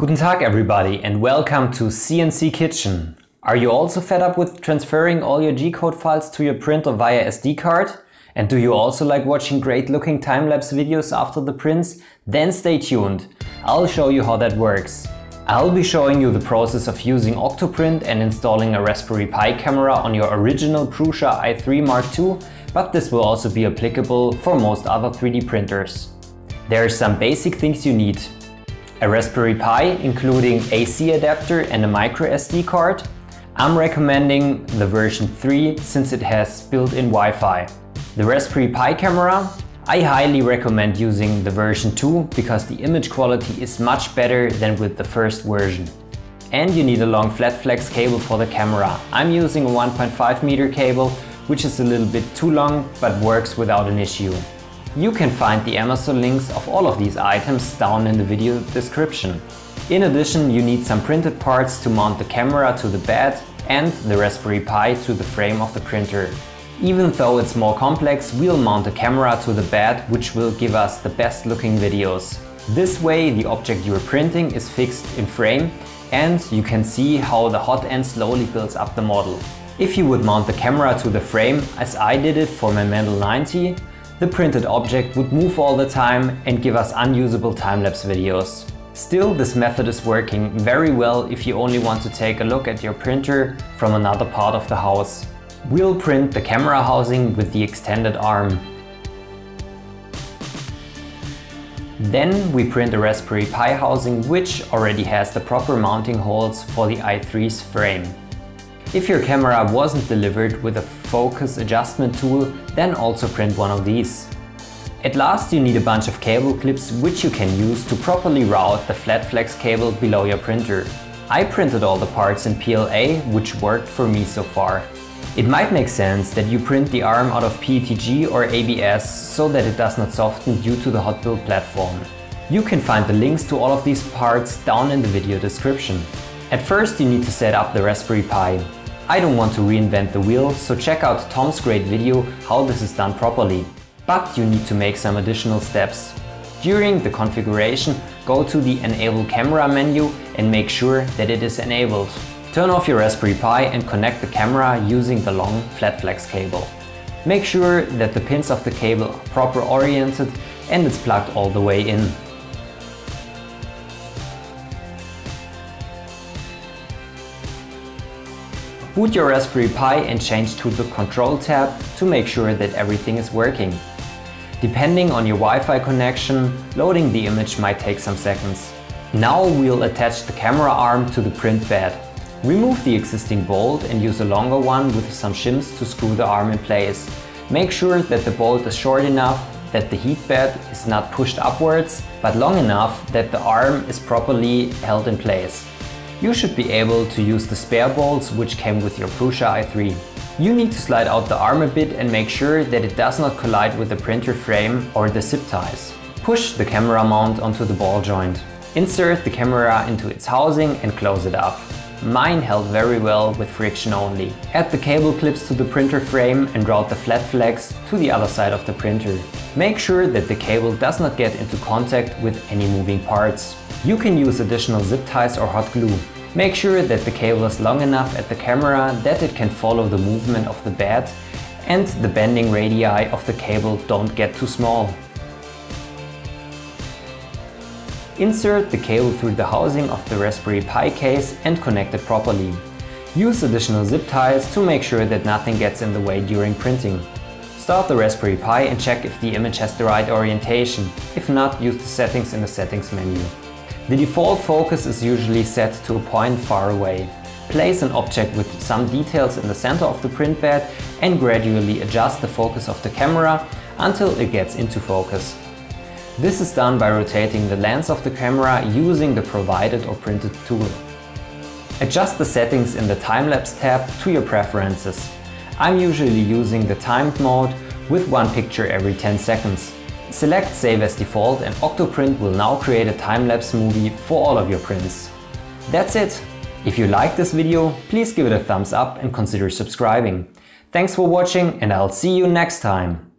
Guten Tag everybody and welcome to CNC Kitchen. Are you also fed up with transferring all your G-code files to your printer via SD card? And do you also like watching great looking time-lapse videos after the prints? Then stay tuned. I'll show you how that works. I'll be showing you the process of using Octoprint and installing a Raspberry Pi camera on your original Prusa i3 Mark II, but this will also be applicable for most other 3D printers. There are some basic things you need a Raspberry Pi including AC adapter and a micro SD card. I'm recommending the version 3 since it has built-in Wi-Fi. The Raspberry Pi camera, I highly recommend using the version 2 because the image quality is much better than with the first version. And you need a long flat flex cable for the camera. I'm using a 1.5 meter cable, which is a little bit too long, but works without an issue. You can find the Amazon links of all of these items down in the video description. In addition, you need some printed parts to mount the camera to the bed and the Raspberry Pi to the frame of the printer. Even though it's more complex, we'll mount the camera to the bed, which will give us the best looking videos. This way the object you're printing is fixed in frame and you can see how the hot end slowly builds up the model. If you would mount the camera to the frame, as I did it for my Mendel 90, the printed object would move all the time and give us unusable time-lapse videos. Still, this method is working very well if you only want to take a look at your printer from another part of the house. We'll print the camera housing with the extended arm. Then we print the Raspberry Pi housing which already has the proper mounting holes for the i3's frame. If your camera wasn't delivered with a focus adjustment tool, then also print one of these. At last you need a bunch of cable clips which you can use to properly route the flat flex cable below your printer. I printed all the parts in PLA which worked for me so far. It might make sense that you print the arm out of PETG or ABS so that it does not soften due to the hot build platform. You can find the links to all of these parts down in the video description. At first you need to set up the Raspberry Pi. I don't want to reinvent the wheel, so check out Tom's great video how this is done properly. But you need to make some additional steps. During the configuration, go to the Enable Camera menu and make sure that it is enabled. Turn off your Raspberry Pi and connect the camera using the long flat flex cable. Make sure that the pins of the cable are proper oriented and it's plugged all the way in. Boot your Raspberry Pi and change to the Control tab to make sure that everything is working. Depending on your Wi-Fi connection, loading the image might take some seconds. Now we'll attach the camera arm to the print bed. Remove the existing bolt and use a longer one with some shims to screw the arm in place. Make sure that the bolt is short enough that the heat bed is not pushed upwards, but long enough that the arm is properly held in place. You should be able to use the spare bolts which came with your Prusa i3. You need to slide out the arm a bit and make sure that it does not collide with the printer frame or the zip ties. Push the camera mount onto the ball joint. Insert the camera into its housing and close it up. Mine held very well with friction only. Add the cable clips to the printer frame and route the flat flex to the other side of the printer. Make sure that the cable does not get into contact with any moving parts. You can use additional zip ties or hot glue. Make sure that the cable is long enough at the camera that it can follow the movement of the bed and the bending radii of the cable don't get too small. Insert the cable through the housing of the Raspberry Pi case and connect it properly. Use additional zip ties to make sure that nothing gets in the way during printing. Start the Raspberry Pi and check if the image has the right orientation. If not, use the settings in the settings menu. The default focus is usually set to a point far away. Place an object with some details in the center of the print bed and gradually adjust the focus of the camera until it gets into focus. This is done by rotating the lens of the camera using the provided or printed tool. Adjust the settings in the time-lapse tab to your preferences. I'm usually using the timed mode with one picture every 10 seconds. Select Save as Default and Octoprint will now create a time-lapse movie for all of your prints. That's it! If you liked this video, please give it a thumbs up and consider subscribing. Thanks for watching and I'll see you next time!